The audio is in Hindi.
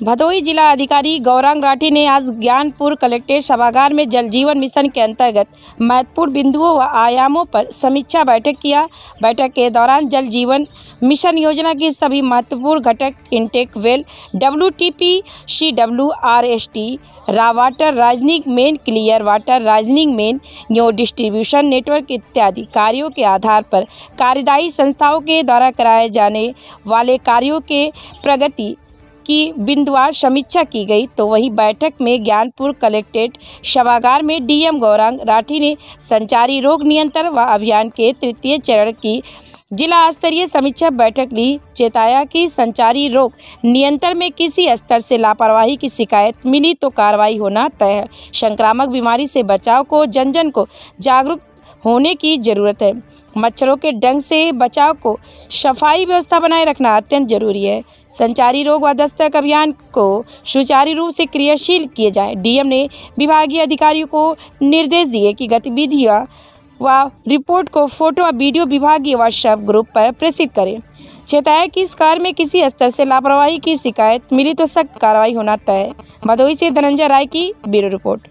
भदोही जिला अधिकारी गौरांग राठी ने आज ज्ञानपुर कलेक्ट्रेट सभागार में जल जीवन मिशन के अंतर्गत महत्वपूर्ण बिंदुओं व आयामों पर समीक्षा बैठक किया। बैठक के दौरान जल जीवन मिशन योजना की सभी महत्वपूर्ण घटक intake well W T P C W R S T raw water rising main clear water rising main new distribution network इत्यादि कार्यों के आधार पर कार्यदायी संस्थाओं के द्वारा कराए जाने वाले कार्यों के प्रगति की बिंदुवार समीक्षा की गई तो वहीं बैठक में ज्ञानपुर कलेक्ट्रेट सभागार में डीएम गौरांग राठी ने संचारी रोग नियंत्रण व अभियान के तृतीय चरण की जिला स्तरीय समीक्षा बैठक ली, चेताया कि संचारी रोग नियंत्रण में किसी स्तर से लापरवाही की शिकायत मिली तो कार्रवाई होना तय है। संक्रामक बीमारी से बचाव को जन जन को जागरूक होने की ज़रूरत है। मच्छरों के डंग से बचाव को सफ़ाई व्यवस्था बनाए रखना अत्यंत ज़रूरी है। संचारी रोग व दस्तक अभियान को सुचारू रूप से क्रियाशील किए जाए। डीएम ने विभागीय अधिकारियों को निर्देश दिए कि गतिविधियाँ व रिपोर्ट को फ़ोटो व वीडियो विभागीय व्हाट्सएप ग्रुप पर प्रेषित करें। चेताया कि इस कार्य में किसी स्तर से लापरवाही की शिकायत मिली तो सख्त कार्रवाई होना तय भदोही से धनंजय राय की ब्यूरो रिपोर्ट।